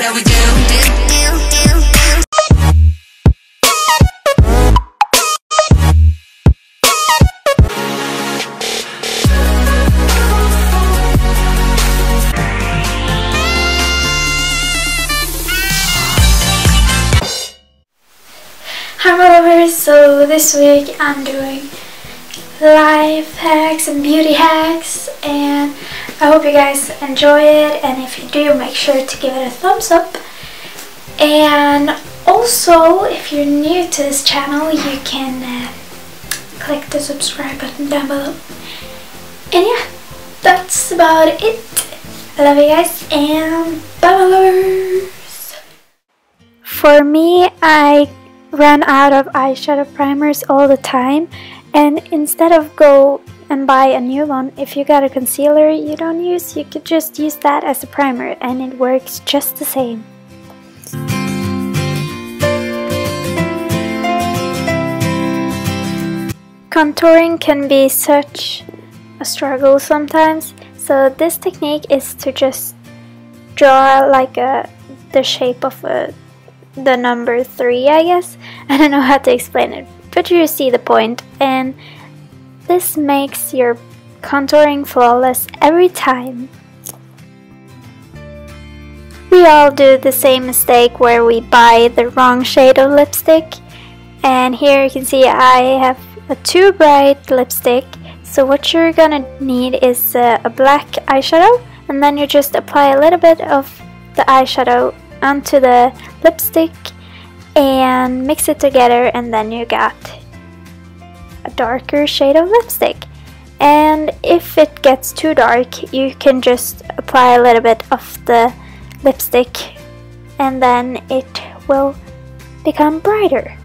That's how we do. do, do, do. Hi so this week I'm doing life hacks and beauty hacks and I hope you guys enjoy it and if you do make sure to give it a thumbs up. And also if you're new to this channel you can uh, click the subscribe button down below. And yeah that's about it. I love you guys and bye lovers. For me I run out of eyeshadow primers all the time and instead of go and buy a new one if you got a concealer you don't use you could just use that as a primer and it works just the same contouring can be such a struggle sometimes so this technique is to just draw like a the shape of a the number three, I guess. I don't know how to explain it, but you see the point, and this makes your contouring flawless every time. We all do the same mistake where we buy the wrong shade of lipstick, and here you can see I have a too bright lipstick, so what you're gonna need is a, a black eyeshadow, and then you just apply a little bit of the eyeshadow onto the lipstick and mix it together and then you got a darker shade of lipstick. And if it gets too dark you can just apply a little bit of the lipstick and then it will become brighter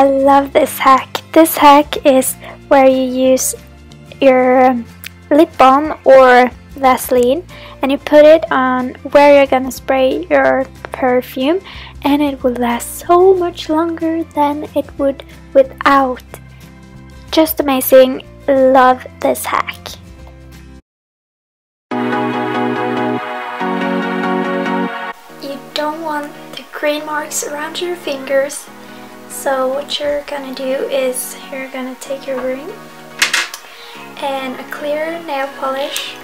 I love this hack. This hack is where you use your um, lip balm or Vaseline and you put it on where you're gonna spray your perfume and it will last so much longer than it would without. Just amazing. Love this hack. You don't want the green marks around your fingers so what you're gonna do is you're gonna take your ring and a clear nail polish.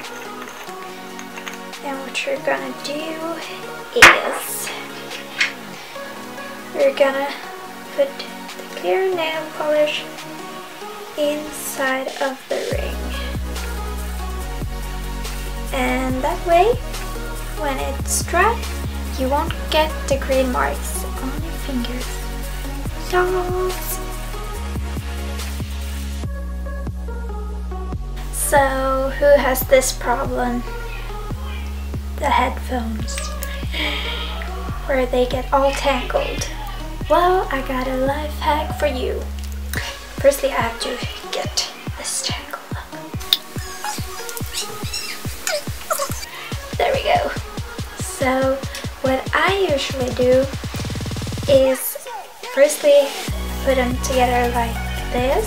And what you're gonna do is you're gonna put the clear nail polish inside of the ring. And that way when it's dry you won't get the green marks on your fingers So, who has this problem? The headphones. Where they get all tangled. Well, I got a life hack for you. Firstly, I have to get this tangle up. There we go. So, what I usually do is firstly put them together like this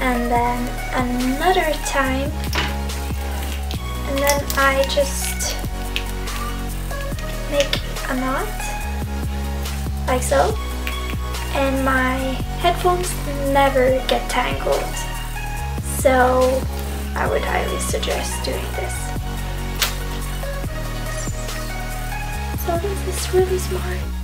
and then another time and then I just make a knot like so and my headphones never get tangled. So I would highly suggest doing this. So this is really smart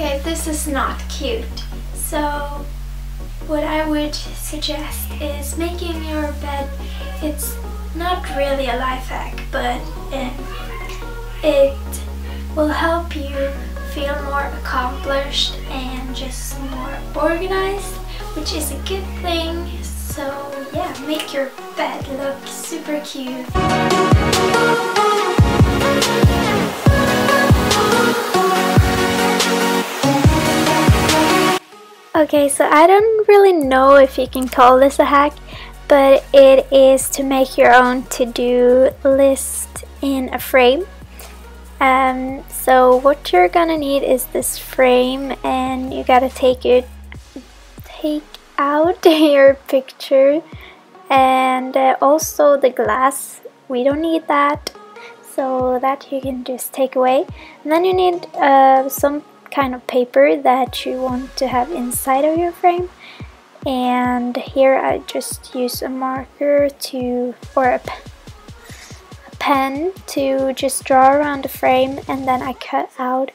Okay, this is not cute. So what I would suggest is making your bed. It's not really a life hack, but it, it will help you feel more accomplished and just more organized, which is a good thing. So yeah, make your bed look super cute. Okay, so I don't really know if you can call this a hack, but it is to make your own to-do list in a frame. Um, so what you're gonna need is this frame and you gotta take it, take out your picture and uh, also the glass, we don't need that so that you can just take away. And then you need uh, some kind of paper that you want to have inside of your frame and here I just use a marker to or a, pen to just draw around the frame and then I cut out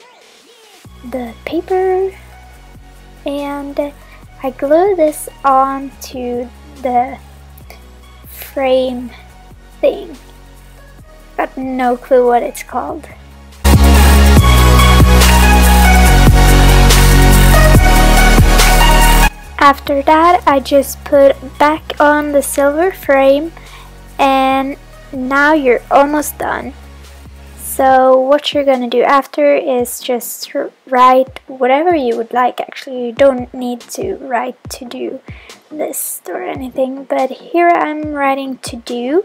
the paper and I glue this onto the frame thing but no clue what it's called. After that I just put back on the silver frame and now you're almost done. So what you're gonna do after is just write whatever you would like actually. You don't need to write to do list or anything but here I'm writing to do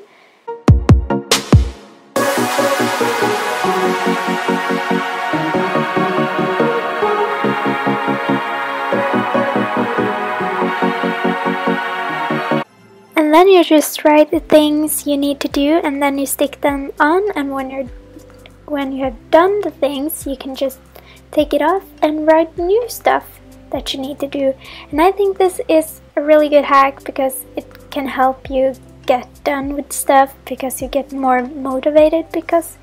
and then you just write the things you need to do and then you stick them on and when you're when you have done the things you can just take it off and write new stuff that you need to do. And I think this is a really good hack because it can help you get done with stuff because you get more motivated because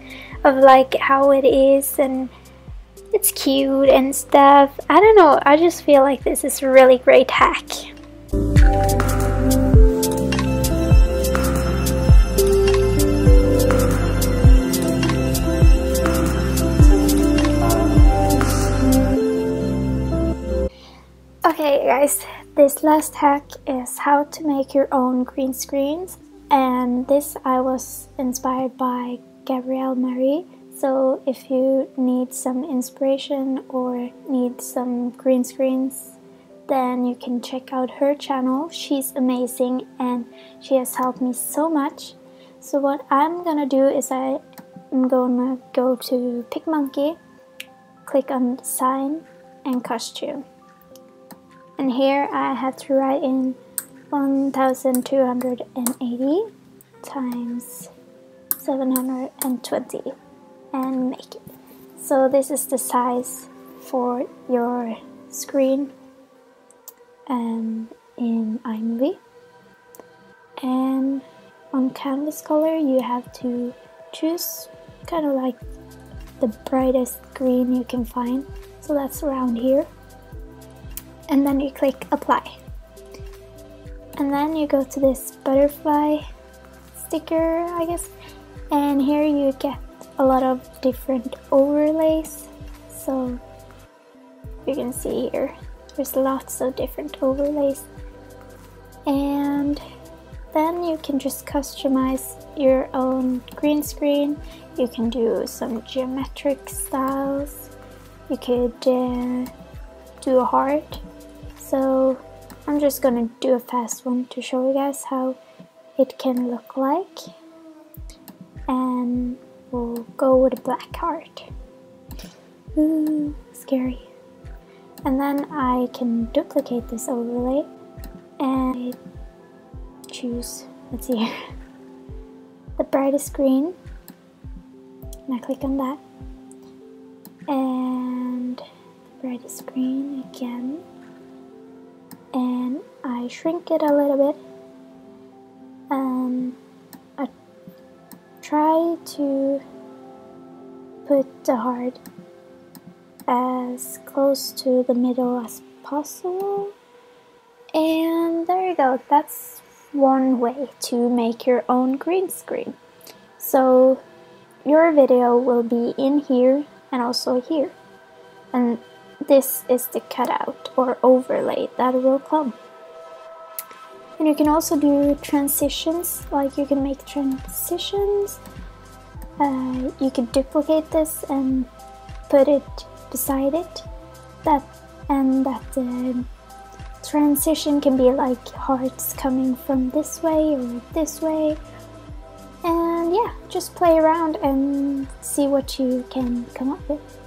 of like how it is and it's cute and stuff. I don't know I just feel like this is a really great hack this last hack is how to make your own green screens and this I was inspired by Gabrielle Marie so if you need some inspiration or need some green screens then you can check out her channel. She's amazing and she has helped me so much. So what I'm gonna do is I'm gonna go to PicMonkey, click on design and costume and here I have to write in 1280 times 720 and make it. So this is the size for your screen um, in iMovie. And on canvas color you have to choose kind of like the brightest green you can find. So that's around here and then you click apply. And then you go to this butterfly sticker I guess and here you get a lot of different overlays. So you can see here there's lots of different overlays. And then you can just customize your own green screen. You can do some geometric styles. You could uh, do a heart so I'm just gonna do a fast one to show you guys how it can look like. And we'll go with a black heart. Ooh scary. And then I can duplicate this overlay and choose let's see the brightest green. And I click on that. And the brightest green again I shrink it a little bit. And I try to put the heart as close to the middle as possible. And there you go. That's one way to make your own green screen. So your video will be in here and also here. And this is the cutout or overlay that will come. And you can also do transitions, like you can make transitions. Uh, you can duplicate this and put it beside it. That and that uh, transition can be like hearts coming from this way or this way. And yeah, just play around and see what you can come up with.